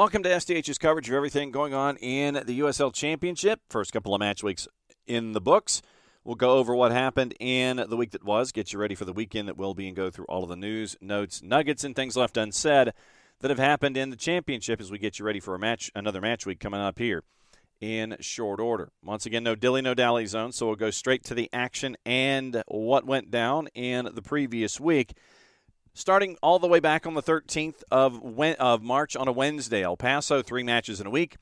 Welcome to SDH's coverage of everything going on in the USL Championship. First couple of match weeks in the books. We'll go over what happened in the week that was, get you ready for the weekend that will be, and go through all of the news, notes, nuggets, and things left unsaid that have happened in the championship as we get you ready for a match, another match week coming up here in short order. Once again, no dilly, no dally zone, so we'll go straight to the action and what went down in the previous week. Starting all the way back on the 13th of of March on a Wednesday, El Paso three matches in a week.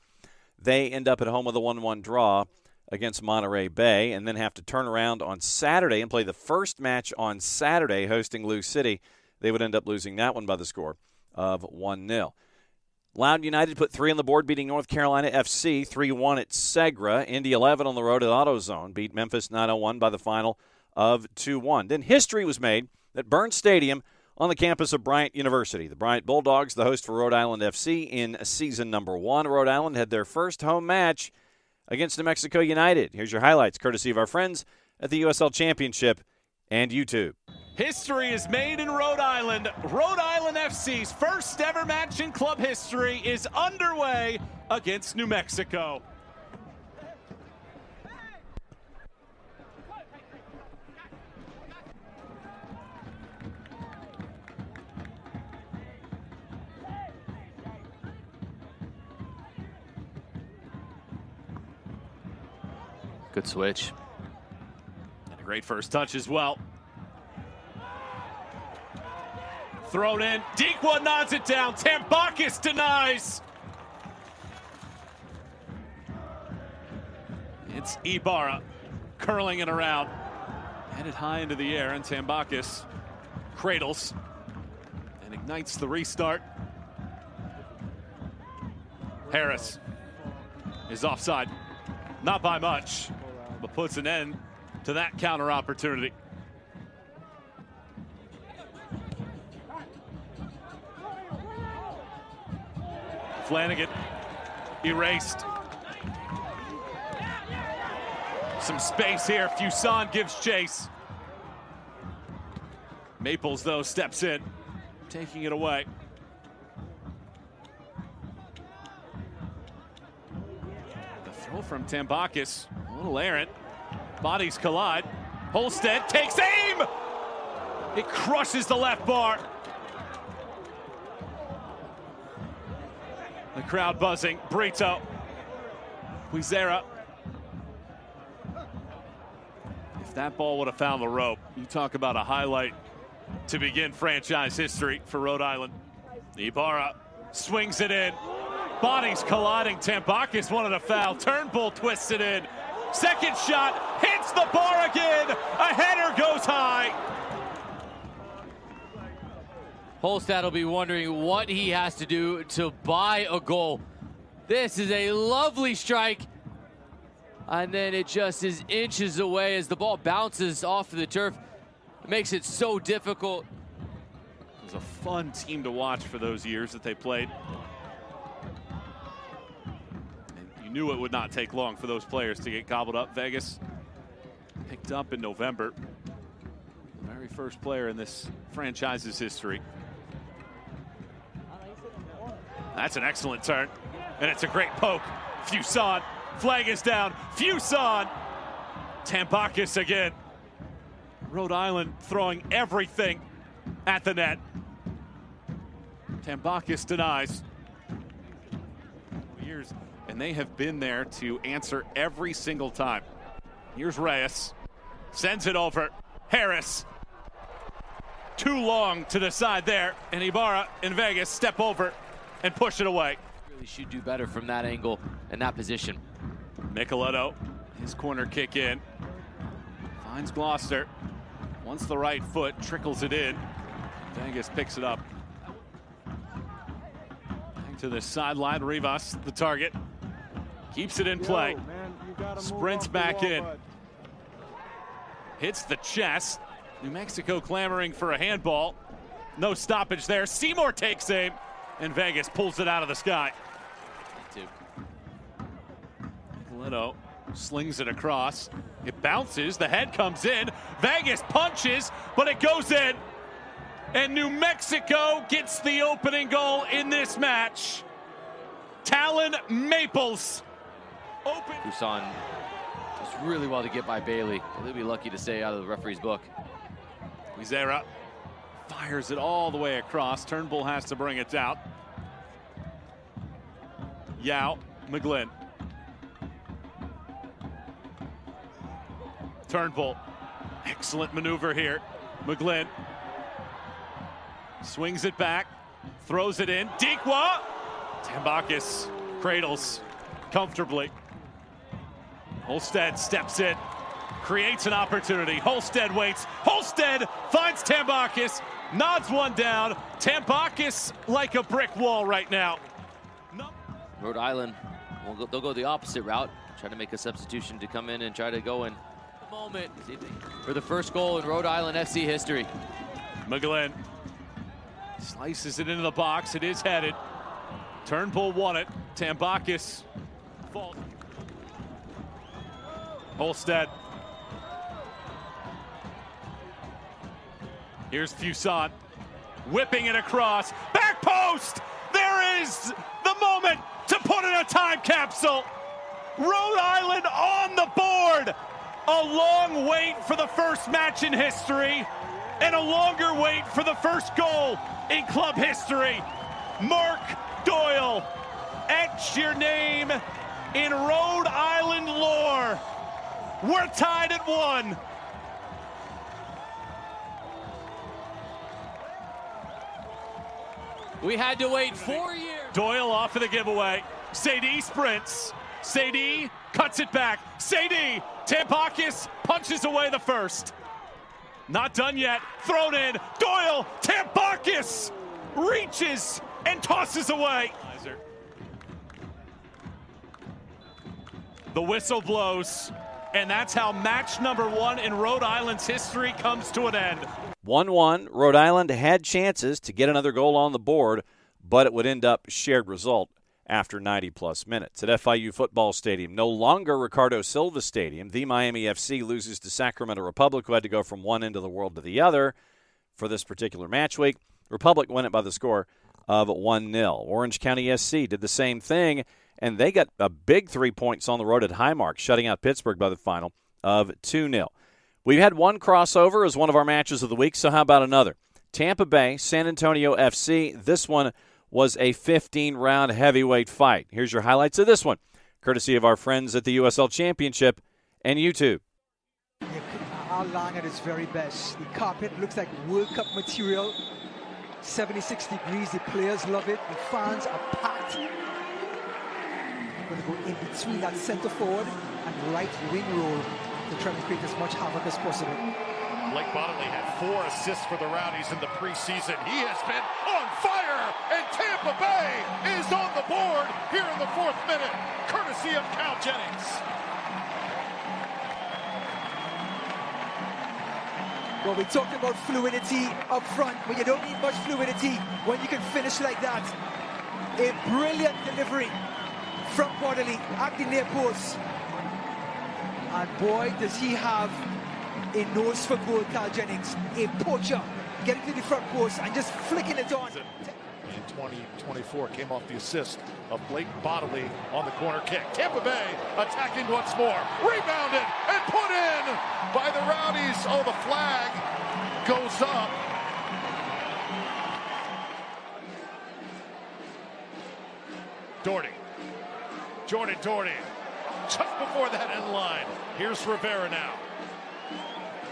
They end up at home with a 1-1 draw against Monterey Bay, and then have to turn around on Saturday and play the first match on Saturday, hosting Lou City. They would end up losing that one by the score of 1 0. Loudoun United put three on the board, beating North Carolina FC 3 1 at Segra. Indy 11 on the road at AutoZone beat Memphis 901 by the final of 2 1. Then history was made at Burns Stadium on the campus of Bryant University. The Bryant Bulldogs, the host for Rhode Island FC in season number one. Rhode Island had their first home match against New Mexico United. Here's your highlights, courtesy of our friends at the USL Championship and YouTube. History is made in Rhode Island. Rhode Island FC's first ever match in club history is underway against New Mexico. Good switch. And a great first touch as well. Thrown in. Dikwa nods it down. Tambakis denies. It's Ibarra curling it around. Headed high into the air, and Tambakis cradles and ignites the restart. Harris is offside. Not by much, puts an end to that counter opportunity. Flanagan erased. Some space here. Fuson gives chase. Maples, though, steps in, taking it away. The throw from Tambakis, a little errant. Bodies collide. Holstad takes aim! It crushes the left bar. The crowd buzzing. Brito. Kwizera. If that ball would have found the rope, you talk about a highlight to begin franchise history for Rhode Island. Ibarra swings it in. Bodies colliding. Tambakis wanted a foul. Turnbull twists it in. Second shot hits the bar again. A header goes high. Holstad will be wondering what he has to do to buy a goal. This is a lovely strike. And then it just is inches away as the ball bounces off of the turf. It makes it so difficult. It was a fun team to watch for those years that they played. And you knew it would not take long for those players to get gobbled up. Vegas picked up in November. The very first player in this franchise's history. That's an excellent turn. And it's a great poke. Fuson. Flag is down. Fuson. Tambakis again. Rhode Island throwing everything at the net. Tambakis denies. Years, and they have been there to answer every single time. Here's Reyes. Sends it over. Harris. Too long to the side there. And Ibarra and Vegas step over and push it away. Really should do better from that angle and that position. Micheletto, his corner kick in. Finds Gloucester. Once the right foot, trickles it in. Vegas picks it up. Back to the sideline. Rivas, the target. Keeps it in play. Sprints back in. Hits the chest. New Mexico clamoring for a handball. No stoppage there. Seymour takes aim and Vegas pulls it out of the sky. Leto slings it across. It bounces. The head comes in. Vegas punches, but it goes in. And New Mexico gets the opening goal in this match. Talon Maples. Open. Busan does really well to get by Bailey. They'll be lucky to stay out of the referee's book. Kwizera fires it all the way across. Turnbull has to bring it out. Yao, McGlynn. Turnbull. Excellent maneuver here. McGlynn swings it back, throws it in. Dikwa. Tambakis cradles comfortably. Holstad steps in, creates an opportunity. Holstad waits. Holstad finds Tambakis, nods one down. Tambakis like a brick wall right now. No. Rhode Island, will go, they'll go the opposite route, try to make a substitution to come in and try to go in. Moment for the first goal in Rhode Island FC history. McGlynn slices it into the box. It is headed. Turnbull won it. Tambakis falls. Holstad. Here's Fuson whipping it across. Back post! There is the moment to put in a time capsule. Rhode Island on the board. A long wait for the first match in history and a longer wait for the first goal in club history. Mark Doyle, etch your name in Rhode Island lore. We're tied at one. We had to wait four years. Doyle off of the giveaway. Sadie sprints. Sadie cuts it back. Sadie, Tambakis punches away the first. Not done yet. Thrown in. Doyle, Tambakis reaches and tosses away. The whistle blows. And that's how match number one in Rhode Island's history comes to an end. 1 1. Rhode Island had chances to get another goal on the board, but it would end up shared result after 90 plus minutes. At FIU Football Stadium, no longer Ricardo Silva Stadium, the Miami FC loses to Sacramento Republic, who had to go from one end of the world to the other for this particular match week. Republic won it by the score of 1 0. Orange County SC did the same thing and they got a big three points on the road at Highmark, shutting out Pittsburgh by the final of 2 0. We've had one crossover as one of our matches of the week, so how about another? Tampa Bay, San Antonio FC. This one was a 15 round heavyweight fight. Here's your highlights of this one, courtesy of our friends at the USL Championship and YouTube. Al Lang at his very best. The carpet looks like World Cup material. 76 degrees. The players love it. The fans are packed going to go in between that centre forward and right wing role to try to create as much havoc as possible. Blake Bottomley had four assists for the Rowdies in the preseason. He has been on fire, and Tampa Bay is on the board here in the fourth minute, courtesy of Cal Jennings. Well, we talked about fluidity up front, but you don't need much fluidity when you can finish like that. A brilliant delivery from Bodily at the near post. And boy, does he have a nose for goal, Cal Jennings. A poacher getting to the front post and just flicking it on. In 2024 came off the assist of Blake Bodily on the corner kick. Tampa Bay attacking once more. Rebounded and put in by the Rowdies. Oh, the flag goes up. Doherty Jordan Doherty just before that end line. Here's Rivera now.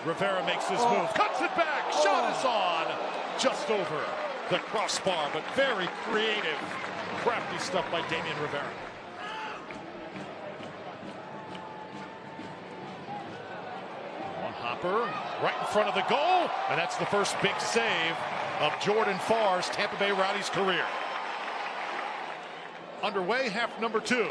Rivera makes his oh. move, cuts it back, shot oh. is on. Just over the crossbar, but very creative, crafty stuff by Damian Rivera. On Hopper, right in front of the goal, and that's the first big save of Jordan Farr's Tampa Bay Rowdy's career underway, half number two.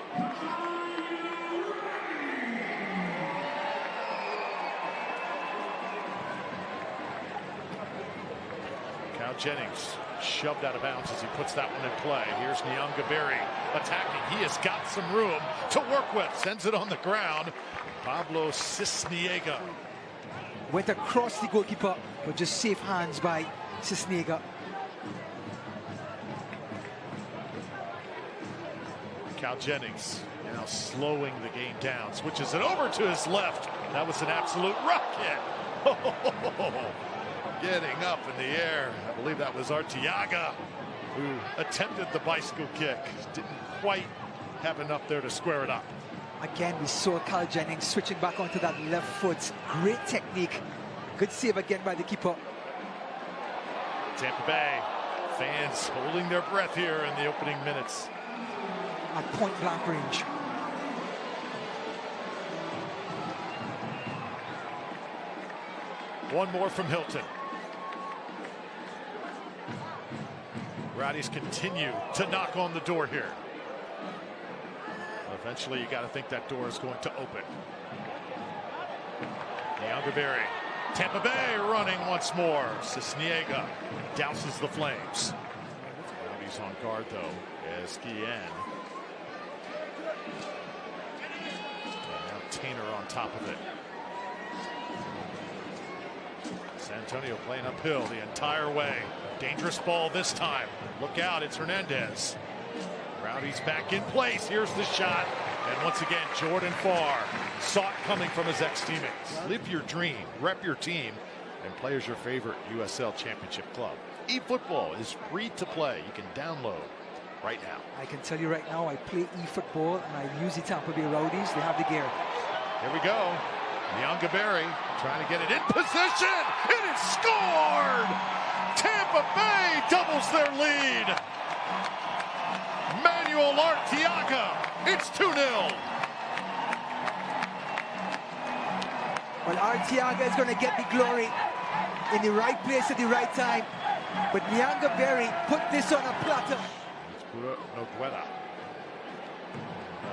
Cal Jennings shoved out of bounds as he puts that one in play. Here's Niyongabire attacking. He has got some room to work with. Sends it on the ground. Pablo Sisniega. Went across the goalkeeper, but just safe hands by Sisniega. Cal Jennings now slowing the game down. Switches it over to his left. That was an absolute rocket. Getting up in the air. I believe that was Arteaga who attempted the bicycle kick. Didn't quite have enough there to square it up. Again, we saw Cal Jennings switching back onto that left foot. Great technique. Good save again by the keeper. Tampa Bay fans holding their breath here in the opening minutes. At point blank range. One more from Hilton. Rowdies continue to knock on the door here. Eventually, you got to think that door is going to open. Berry. Tampa Bay running once more. Sisniega douses the flames. Rowdies on guard, though, as Guillen. And now Taintor on top of it. San Antonio playing uphill the entire way. Dangerous ball this time. Look out, it's Hernandez. Rowdy's back in place. Here's the shot. And once again, Jordan Farr saw it coming from his ex-teammates. Live your dream, rep your team, and play as your favorite USL Championship club. eFootball is free to play. You can download right now. I can tell you right now, I play eFootball and I use the Tampa Bay Rowdies. They have the gear. Here we go. Nyonga trying to get it in position. It is scored! Tampa Bay doubles their lead. Manuel Arteaga. It's 2 0. Well, Arteaga is going to get the glory in the right place at the right time. But Niyongabire put this on a platter. It's Noguera.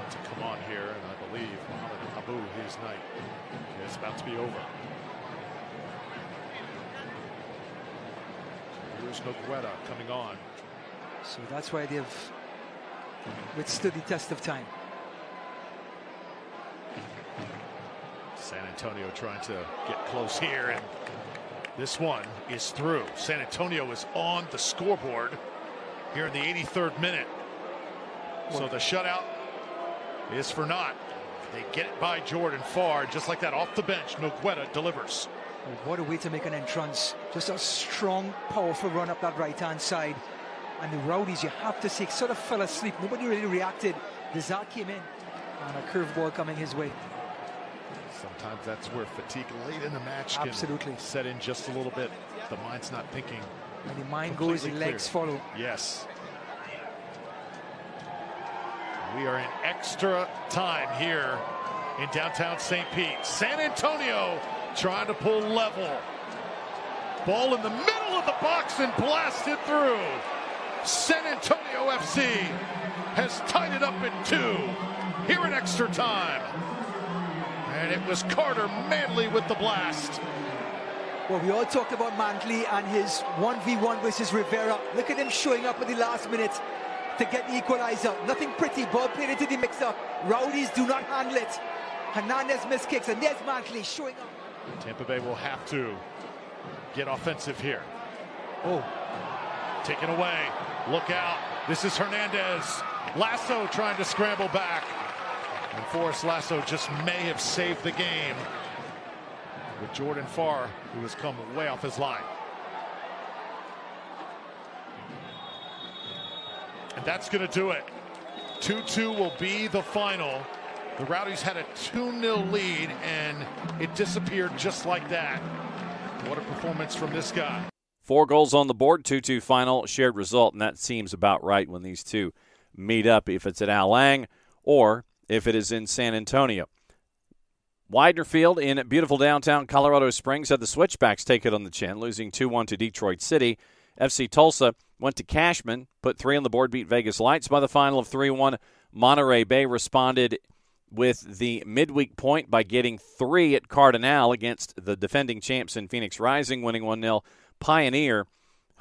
To come on here, and I believe Mohamed Abu, his night is about to be over. Here's Noguera coming on. So that's why they've withstood the test of time. San Antonio trying to get close here, and this one is through. San Antonio is on the scoreboard here in the 83rd minute. So the shutout is for naught. They get it by Jordan Farr, just like that off the bench. Noguera delivers. What a way to make an entrance. Just a strong, powerful run up that right-hand side. And the Rowdies, you have to say, sort of fell asleep. Nobody really reacted. The Desart came in and a curveball coming his way. Sometimes that's where fatigue late in the match can Absolutely. set in just a little bit. The mind's not thinking. When the mind goes, the legs clear. follow. Yes. We are in extra time here in downtown St. Pete. San Antonio trying to pull level. Ball in the middle of the box and blasted through. San Antonio FC has tied it up in two here in extra time. And it was Carter Manley with the blast. Well, we all talked about Manley and his 1v1 versus Rivera. Look at him showing up at the last minute to get the equalizer. Nothing pretty. Ball played into the mix-up. Rowdies do not handle it. Hernandez missed kicks, and there's Manley showing up. Tampa Bay will have to get offensive here. Oh, Taken away. Look out. This is Hernandez. Lasso trying to scramble back. And Forrest Lasso just may have saved the game with Jordan Farr, who has come way off his line. And that's going to do it. 2 2 will be the final. The Rowdies had a 2 0 lead, and it disappeared just like that. What a performance from this guy. Four goals on the board, 2 2 final, shared result, and that seems about right when these two meet up, if it's at Al Lang or if it is in San Antonio. Weidner Field in beautiful downtown Colorado Springs had the Switchbacks take it on the chin, losing 2 1 to Detroit City. FC Tulsa went to Cashman, put three on the board, beat Vegas Lights by the final of 3 1. Monterey Bay responded with the midweek point by getting three at Cardinal against the defending champs in Phoenix Rising, winning 1 0. Pioneer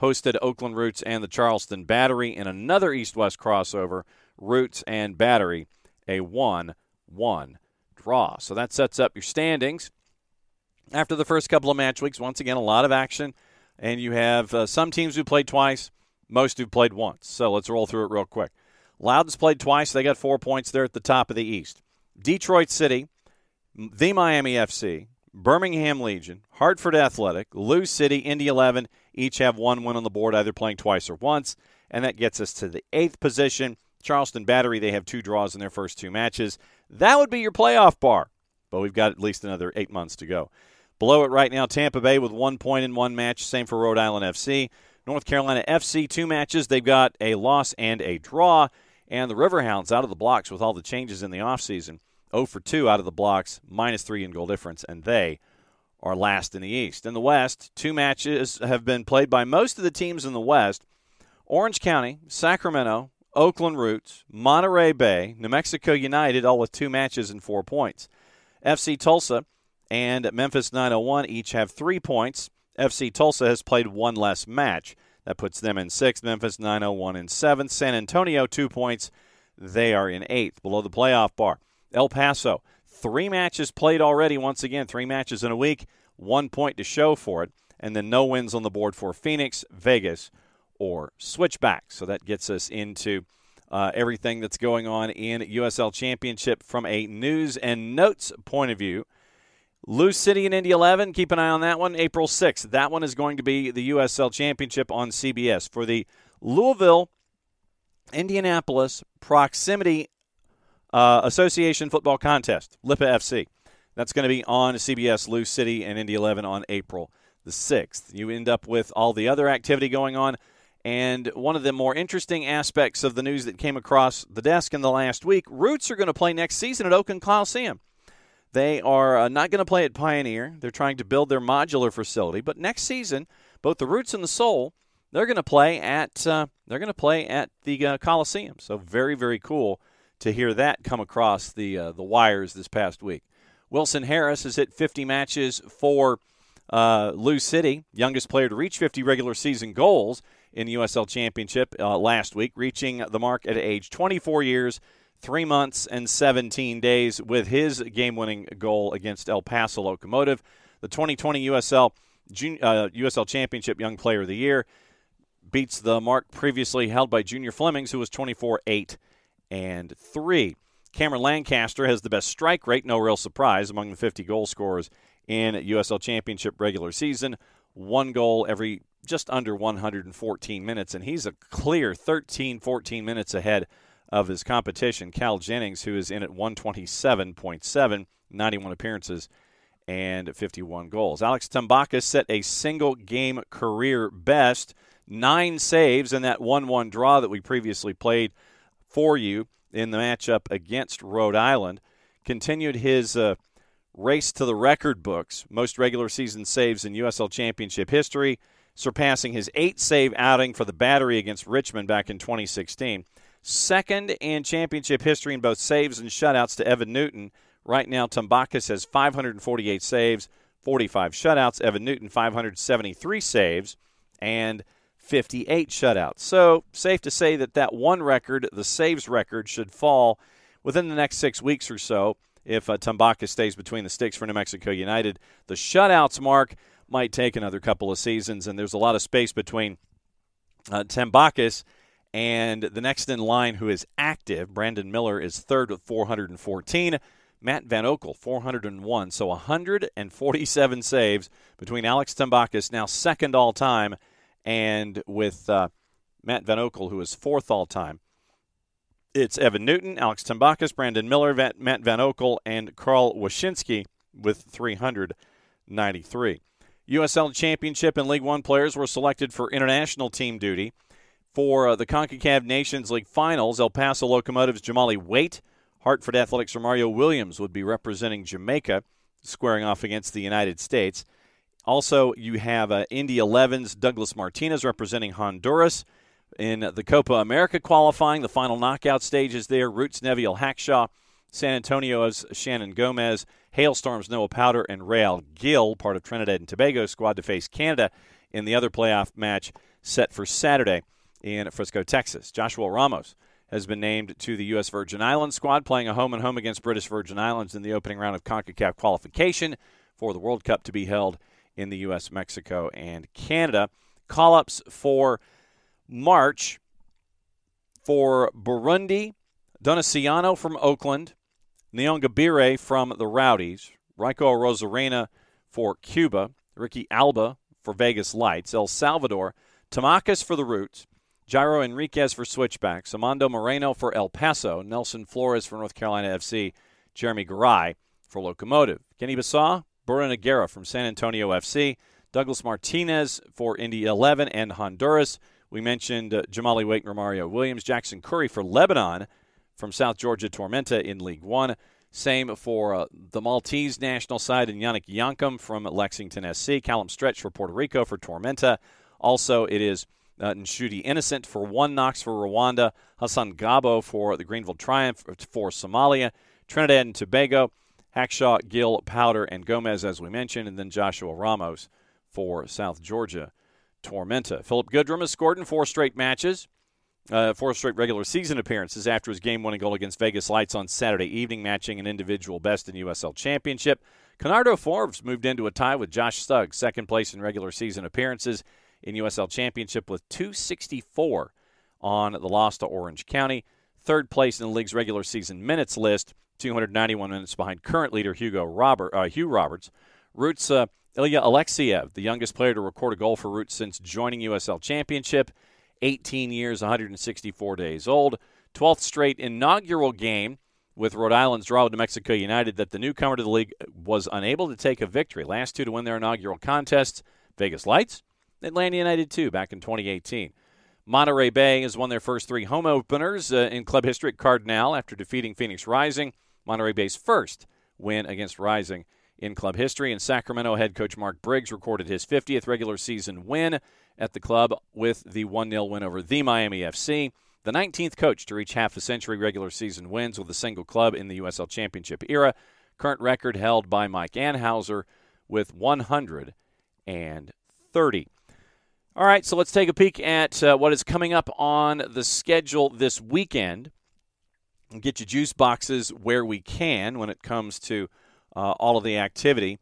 hosted Oakland Roots and the Charleston Battery in another East West crossover. Roots and Battery, a 1 1 draw. So that sets up your standings. After the first couple of match weeks, once again, a lot of action. And you have uh, some teams who played twice, most who played once. So let's roll through it real quick. Loudoun's played twice. They got four points. They're at the top of the East. Detroit City, the Miami FC, Birmingham Legion, Hartford Athletic, Lou City, Indy 11 each have one win on the board, either playing twice or once. And that gets us to the eighth position. Charleston Battery, they have two draws in their first two matches. That would be your playoff bar, but we've got at least another eight months to go. Below it right now, Tampa Bay with one point in one match. Same for Rhode Island FC. North Carolina FC, two matches. They've got a loss and a draw. And the Riverhounds out of the blocks with all the changes in the offseason. 0 for 2 out of the blocks, minus 3 in goal difference, and they are last in the East. In the West, two matches have been played by most of the teams in the West Orange County, Sacramento, Oakland Roots, Monterey Bay, New Mexico United, all with two matches and four points. FC Tulsa and Memphis 901 each have three points. FC Tulsa has played one less match. That puts them in sixth. Memphis 901 in seventh. San Antonio, two points. They are in eighth, below the playoff bar. El Paso, three matches played already. Once again, three matches in a week, one point to show for it. And then no wins on the board for Phoenix, Vegas, or Switchback. So that gets us into uh, everything that's going on in USL Championship from a news and notes point of view. Lou City and Indy 11, keep an eye on that one. April 6th. That one is going to be the USL Championship on CBS. For the Louisville, Indianapolis Proximity uh, Association Football Contest, LIPA FC. That's going to be on CBS, Lou City and Indy 11 on April the 6th. You end up with all the other activity going on. And one of the more interesting aspects of the news that came across the desk in the last week Roots are going to play next season at Oakland Coliseum. They are uh, not going to play at Pioneer. They're trying to build their modular facility. But next season, both the Roots and the Soul, they're going to play at uh, they're going to play at the uh, Coliseum. So very very cool to hear that come across the uh, the wires this past week. Wilson Harris has hit 50 matches for uh, Lou City, youngest player to reach 50 regular season goals in the USL Championship uh, last week, reaching the mark at age 24 years three months and 17 days with his game winning goal against El Paso Locomotive. The 2020 USL, uh, USL Championship Young Player of the Year beats the mark previously held by Junior Flemings, who was 24 8 and 3. Cameron Lancaster has the best strike rate, no real surprise, among the 50 goal scorers in USL Championship regular season. One goal every just under 114 minutes, and he's a clear 13, 14 minutes ahead of his competition, Cal Jennings, who is in at 127.7, 91 appearances and 51 goals. Alex Tambakis set a single game career best, nine saves in that 1 1 draw that we previously played for you in the matchup against Rhode Island. Continued his uh, race to the record books, most regular season saves in USL Championship history, surpassing his eight save outing for the battery against Richmond back in 2016 second in championship history in both saves and shutouts to Evan Newton. Right now, Tambakis has 548 saves, 45 shutouts. Evan Newton, 573 saves, and 58 shutouts. So, safe to say that that one record, the saves record, should fall within the next six weeks or so if uh, stays between the sticks for New Mexico United. The shutouts mark might take another couple of seasons, and there's a lot of space between uh, and the next in line who is active, Brandon Miller, is third with 414. Matt Van Oekel, 401. So 147 saves between Alex Tambakis, now second all time, and with uh, Matt Van Oekel, who is fourth all time. It's Evan Newton, Alex Tambakis, Brandon Miller, Matt Van Oekel, and Carl Wyszynski with 393. USL Championship and League One players were selected for international team duty for uh, the CONCACAF Nations League Finals. El Paso Locomotives Jamali Waite, Hartford Athletics Romario Williams would be representing Jamaica, squaring off against the United States. Also, you have uh, Indy 11's Douglas Martinez representing Honduras. In the Copa America qualifying, the final knockout stages there, Roots Neveal Hackshaw, San Antonio's Shannon Gomez, Hailstorms Noah Powder, and Real Gill, part of Trinidad and Tobago squad to face Canada in the other playoff match set for Saturday in Frisco, Texas. Joshua Ramos has been named to the U.S. Virgin Islands squad, playing a home and home against British Virgin Islands in the opening round of CONCACAF qualification for the World Cup to be held in the U.S., Mexico, and Canada. Call ups for March For Burundi, Doniciano from Oakland, Niyongabire from the Rowdies, Raiko Rosarena for Cuba, Ricky Alba for Vegas Lights, El Salvador, Tamakis for the Roots, Jairo Enriquez for Switchbacks, Amando Moreno for El Paso, Nelson Flores for North Carolina FC, Jeremy Garay for Locomotive, Kenny Bissau, Borja Nogueira from San Antonio FC, Douglas Martinez for Indy 11 and Honduras. We mentioned uh, Jamali Waite and Romario Williams, Jackson Curry for Lebanon from South Georgia Tormenta in League One. Same for uh, the Maltese national side and Yannick Yankum from Lexington SC. Callum Stretch for Puerto Rico for Tormenta. Also, it is uh, Nshuti Innocent for One Knox for Rwanda. Hassan Gabo for the Greenville Triumph for Somalia. Trinidad and Tobago. Hackshaw, Gill, Powder, and Gomez, as we mentioned. And then Joshua Ramos for South Georgia Tormenta. Philip Goodrum has scored in four straight matches uh, four straight regular season appearances after his game winning goal against Vegas Lights on Saturday evening, matching an individual best in USL Championship. Kenardo Forbes moved into a tie with Josh Stugg, second place in regular season appearances in USL Championship with 264 on the loss to Orange County. Third place in the league's regular season minutes list, 291 minutes behind current leader Hugo Robert, uh, Hugh Roberts. Roots uh, Ilya Alexiev, the youngest player to record a goal for Roots since joining USL Championship. 18 years, 164 days old. 12th straight inaugural game with Rhode Island's draw with New Mexico United that the newcomer to the league was unable to take a victory. Last two to win their inaugural contests Vegas Lights, Atlanta United 2 back in 2018. Monterey Bay has won their first three home openers uh, in club history at Cardinal after defeating Phoenix Rising. Monterey Bay's first win against Rising in club history. And Sacramento head coach Mark Briggs recorded his 50th regular season win at the club with the 1 0 win over the Miami FC. The 19th coach to reach half a century regular season wins with a single club in the USL Championship era. Current record held by Mike Anhaeuser with 130. All right, so let's take a peek at uh, what is coming up on the schedule this weekend. Get your juice boxes where we can when it comes to uh, all of the activity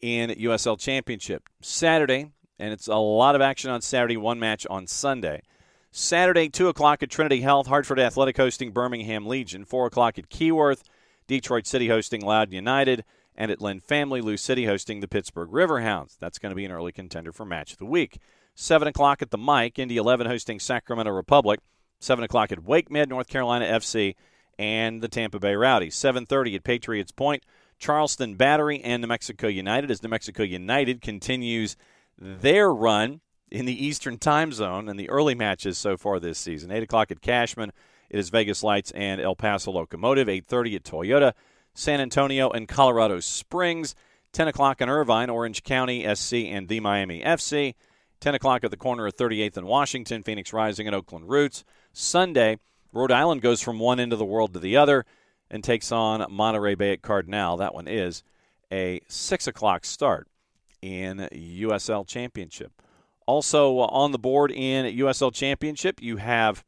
in USL Championship. Saturday, and it's a lot of action on Saturday, one match on Sunday. Saturday, 2 o'clock at Trinity Health, Hartford Athletic hosting Birmingham Legion. 4 o'clock at Keyworth, Detroit City hosting Loudoun United. And at Lynn Family, Lou City hosting the Pittsburgh Riverhounds. That's going to be an early contender for match of the week. 7 o'clock at the Mike, Indy 11 hosting Sacramento Republic. 7 o'clock at Wake Med, North Carolina FC, and the Tampa Bay Rowdies. 7.30 at Patriots Point, Charleston Battery, and New Mexico United as New Mexico United continues – their run in the Eastern time zone in the early matches so far this season. 8 o'clock at Cashman. It is Vegas Lights and El Paso Locomotive. 8.30 at Toyota. San Antonio and Colorado Springs. 10 o'clock in Irvine, Orange County SC and the Miami FC. 10 o'clock at the corner of 38th and Washington, Phoenix Rising and Oakland Roots. Sunday, Rhode Island goes from one end of the world to the other and takes on Monterey Bay at Cardinal. That one is a 6 o'clock start in USL Championship. Also uh, on the board in USL Championship, you have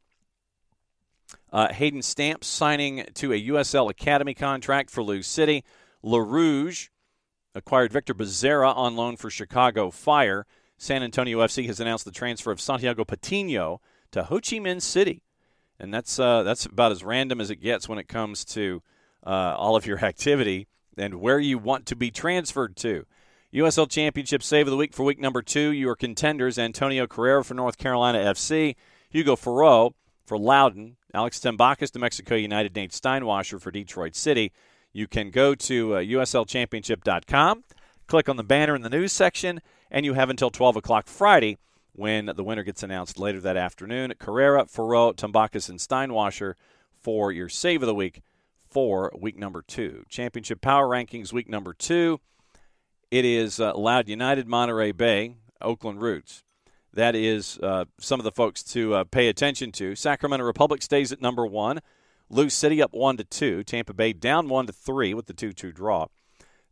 uh, Hayden Stamps signing to a USL Academy contract for Lou City. LaRouge acquired Victor Becerra on loan for Chicago Fire. San Antonio FC has announced the transfer of Santiago Patino to Ho Chi Minh City. And that's, uh, that's about as random as it gets when it comes to uh, all of your activity and where you want to be transferred to. USL Championship Save of the Week for week number two. Your contenders Antonio Carrera for North Carolina FC, Hugo Farreau for Loudoun, Alex Tambakis to Mexico United, Nate Steinwascher for Detroit City. You can go to uh, USLChampionship.com, click on the banner in the news section, and you have until 12 o'clock Friday when the winner gets announced later that afternoon. Carrera, Farreau, Tambakis, and Steinwascher for your Save of the Week for week number two. Championship Power Rankings week number two. It is uh, Loudoun United, Monterey Bay, Oakland Roots. That is uh, some of the folks to uh, pay attention to. Sacramento Republic stays at number one. Lou City up one to two. Tampa Bay down one to three with the two-two draw.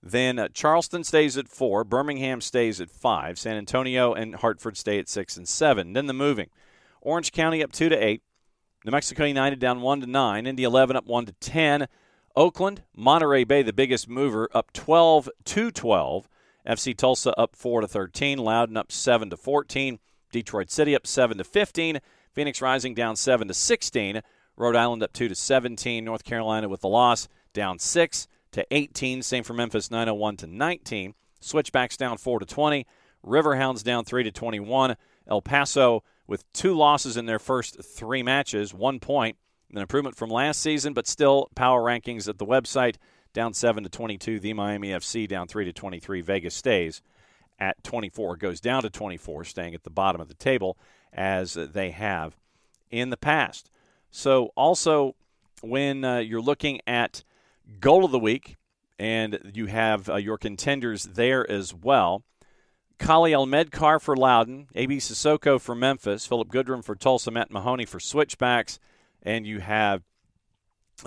Then uh, Charleston stays at four. Birmingham stays at five. San Antonio and Hartford stay at six and seven. Then the moving. Orange County up two to eight. New Mexico United down one to nine. Indy 11 up one to ten. Oakland, Monterey Bay, the biggest mover, up 12 to 12. FC Tulsa up 4 to 13. Loudoun up 7 to 14. Detroit City up 7 to 15. Phoenix Rising down 7 to 16. Rhode Island up 2 to 17. North Carolina with the loss down 6 to 18. Same for Memphis 901 to 19. Switchbacks down 4 to 20. Riverhounds down 3 to 21. El Paso with two losses in their first three matches, one point, an improvement from last season, but still power rankings at the website down 7 to 22. The Miami FC down 3 to 23. Vegas stays at 24, goes down to 24, staying at the bottom of the table as they have in the past. So, also, when uh, you're looking at goal of the week, and you have uh, your contenders there as well. Kali Medkar for Loudoun, A.B. Sissoko for Memphis, Philip Goodrum for Tulsa, Matt Mahoney for Switchbacks, and you have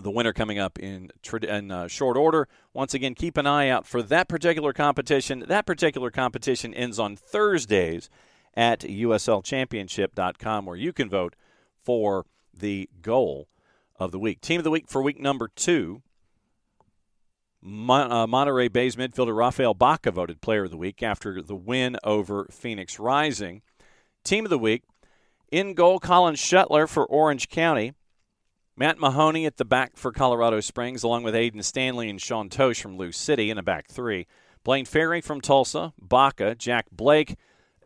the winner coming up in, in uh, short order. Once again, keep an eye out for that particular competition. That particular competition ends on Thursdays at USLChampionship.com, where you can vote for the goal of the week. Team of the week for week number two Mon- uh, Monterey Bay's midfielder Rafael Baca voted player of the week after the win over Phoenix Rising. Team of the week, in goal, Colin Shutler for Orange County. Matt Mahoney at the back for Colorado Springs, along with Aiden Stanley and Sean Totsch from Lou City in a back three. Blaine Ferri from Tulsa, Baca, Jack Blake,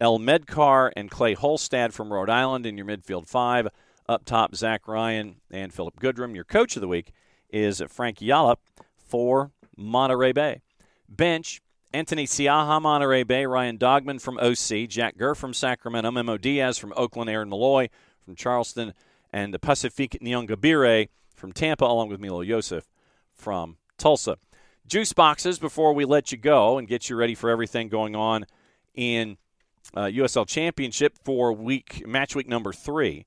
El Medcar, and Clay Holstad from Rhode Island in your midfield five. Up top, Zach Ryan and Philip Goodrum. Your coach of the week is Frank Yallop for Monterey Bay. Bench, Anthony Siaha, Monterey Bay, Ryan Dogman from OC, Jack Gurr from Sacramento, Memo Diaz from Oakland, Aaron Malloy from Charleston, and the Pacifique Niyongabire from Tampa, along with Milo Yosef from Tulsa. Juice boxes before we let you go and get you ready for everything going on in uh, USL Championship for week match week number three.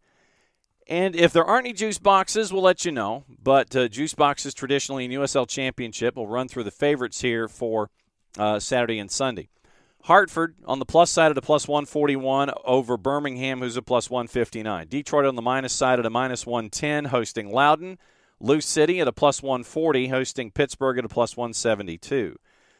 And if there aren't any juice boxes, we'll let you know. But uh, juice boxes traditionally in USL Championship, we'll run through the favorites here for uh, Saturday and Sunday. Hartford on the plus side at a plus 141 over Birmingham, who's a plus 159. Detroit on the minus side at a minus 110, hosting Loudoun. Lou City at a plus 140, hosting Pittsburgh at a plus 172.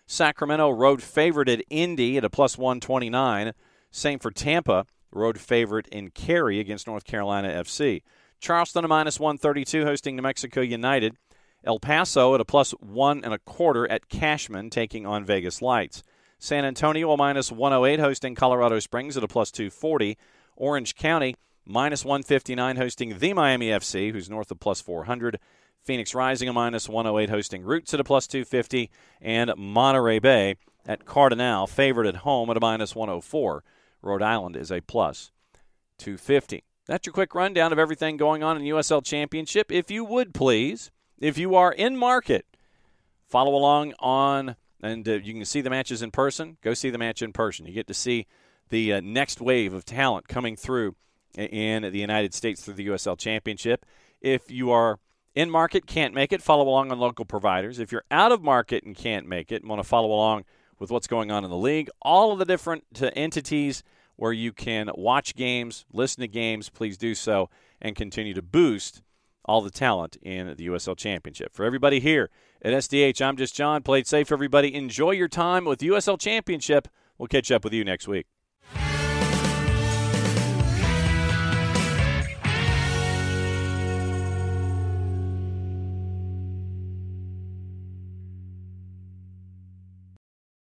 Sacramento road favorite at Indy at a plus 129. Same for Tampa road favorite in Cary against North Carolina FC. Charleston a minus 132 hosting New Mexico United. El Paso at a plus one and a quarter at Cashman taking on Vegas Lights. San Antonio a minus 108 hosting Colorado Springs at a plus 240. Orange County minus 159 hosting the Miami FC, who's north of plus 400. Phoenix Rising a minus 108 hosting Roots at a plus 250. And Monterey Bay at Cardinal favored at home at a minus 104. Rhode Island is a plus 250. That's your quick rundown of everything going on in the USL Championship. If you would please, if you are in market, follow along on, and uh, you can see the matches in person. Go see the match in person. You get to see the uh, next wave of talent coming through in the United States through the USL Championship. If you are in market, can't make it, follow along on local providers. If you're out of market and can't make it and want to follow along with what's going on in the league. All of the different entities where you can watch games, listen to games, please do so, and continue to boost all the talent in the USL Championship. For everybody here at SDH, I'm just John. Played safe, everybody. Enjoy your time with USL Championship. We'll catch up with you next week.